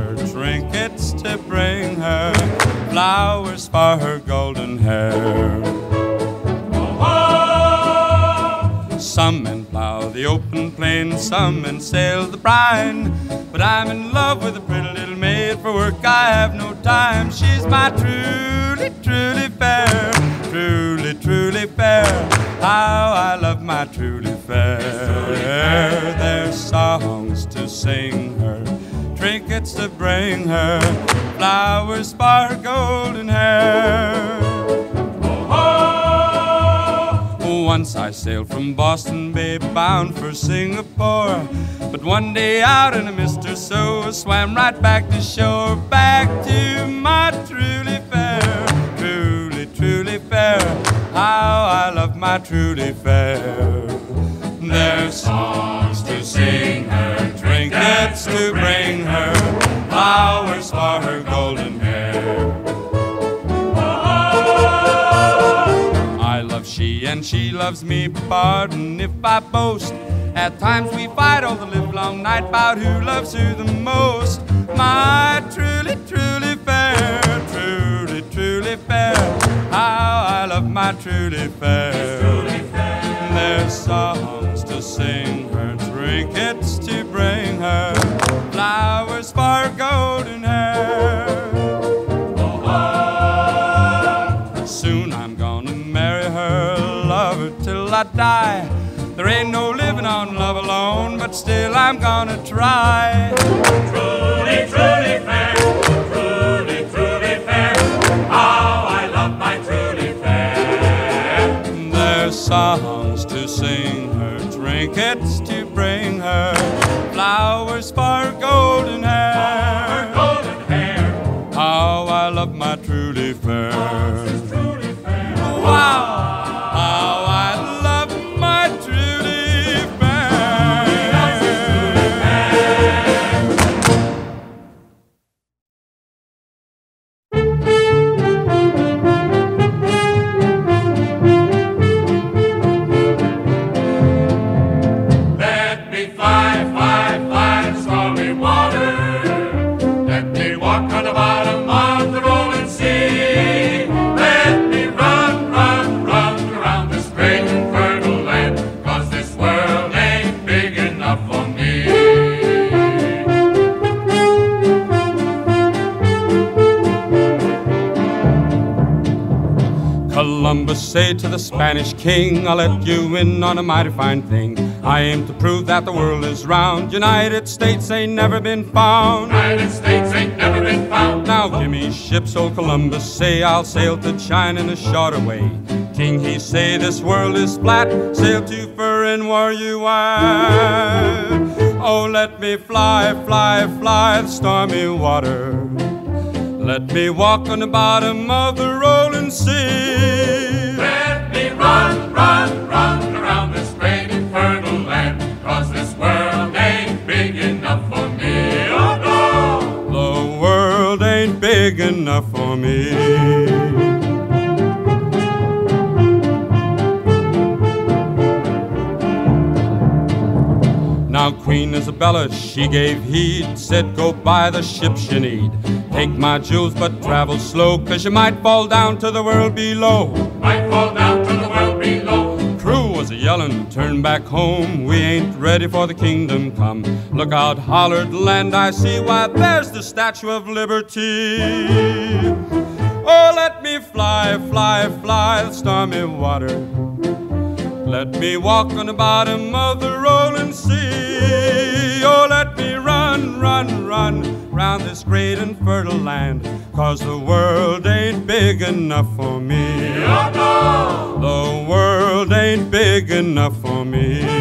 her, trinkets to bring her, flowers for her golden hair. Some men plow the open plain, some men sail the brine. But I'm in love with a pretty little maid, for work I have no time. She's my truly, trinkets to bring her, flowers her golden hair. Once I sailed from Boston Bay bound for Singapore. But one day out in a or so, swam right back to shore, back to my truly fair, truly, truly fair. How I love my truly fair. There's songs to sing her, trinkets to bring and she loves me, pardon if I boast. At times we fight all the livelong night about who loves who the most. My truly, truly fair, truly, truly fair. How I love my truly fair. There's songs to sing her, trinkets to bring her, love alone, but still I'm gonna try. Truly, truly fair, truly, truly fair. How I love my truly fair. There's songs to sing her, trinkets to bring her, flowers for her golden hair. Golden hair, How I love my truly fair. Walk on the bottom Columbus say to the Spanish king, I'll let you in on a mighty fine thing. I aim to prove that the world is round. United States ain't never been found. United States ain't never been found. Now give me ships, old Columbus say, I'll sail to China in a shorter way. King, he say this world is flat, sail to fur and war you wide. Oh, let me fly, fly, fly the stormy water. Let me walk on the bottom of the rolling sea. Now Queen Isabella, she gave heed, said go buy the ships you need. Take my jewels, but travel slow, cause you might fall down to the world below. Might fall down to the world below. Crew was a yellin', turn back home. We ain't ready for the kingdom come. Look out, hollered land I see. Why, there's the Statue of Liberty. Oh, let me fly, fly, fly the stormy water. Let me walk on the bottom of the rolling sea. Round this great and fertile land. Cause the world ain't big enough for me. The world ain't big enough for me.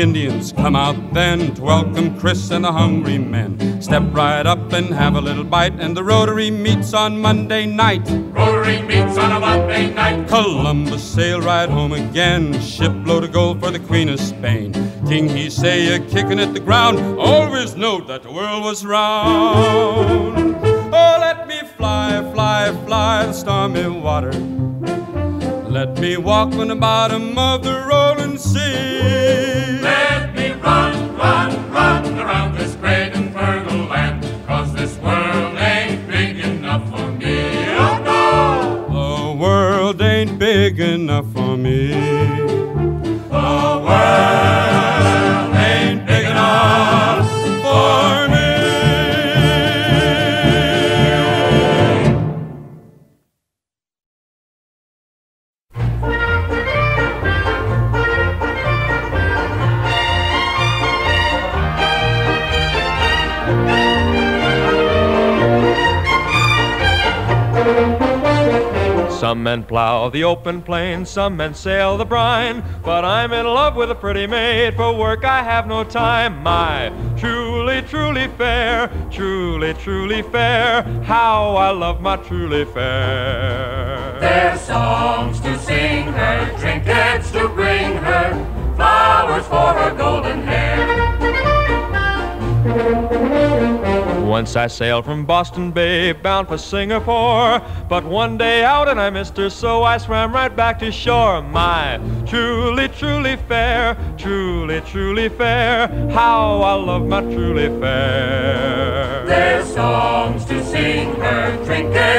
The Indians come out then to welcome Chris and the hungry men. Step right up and have a little bite, and the Rotary meets on Monday night. Rotary meets on a Monday night. Columbus sail right home again, shipload of gold for the Queen of Spain. King, he say you're kicking at the ground, always know that the world was round. Oh, let me fly, fly, fly the stormy water. Let me walk on the bottom of the rolling sea. Enough for me. The world Some men plow the open plain, some men sail the brine. But I'm in love with a pretty maid, for work I have no time. My truly, truly fair, truly, truly fair. How I love my truly fair. There's songs to sing her, trinkets to bring her, flowers for her golden hair. Once I sailed from Boston Bay, bound for Singapore. But one day out and I missed her, so I swam right back to shore. My truly, truly fair, truly, truly fair. How I love my truly fair. There's songs to sing her, trinkets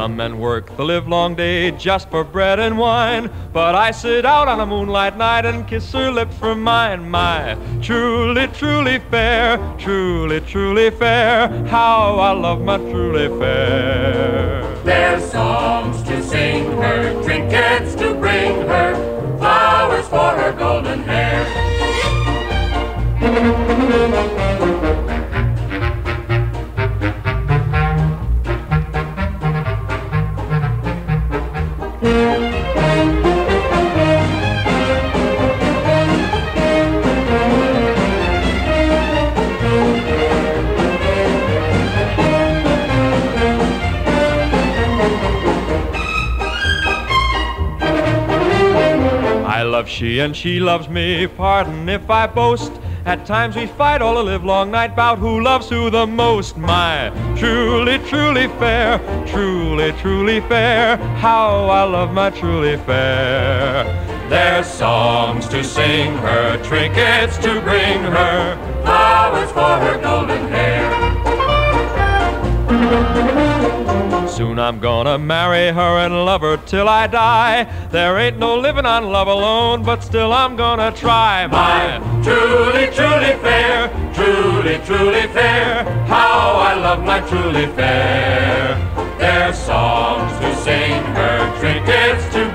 Some men work the livelong day just for bread and wine, but I sit out on a moonlight night and kiss her lips for mine. My truly, truly fair, truly, truly fair. How I love my truly fair. There's songs to sing her, trinkets to bring her, flowers for her golden hair. I love she and she loves me. Pardon if I boast. At times we fight all the livelong night bout who loves who the most. My truly, truly fair, truly, truly fair. How I love my truly fair. There's songs to sing her, trinkets to bring her, flowers for her golden hair. Soon I'm gonna marry her and love her till I die. There ain't no living on love alone, but still I'm gonna try. My truly, truly fair, truly, truly fair, how I love my truly fair. There's songs to sing her, trinkets to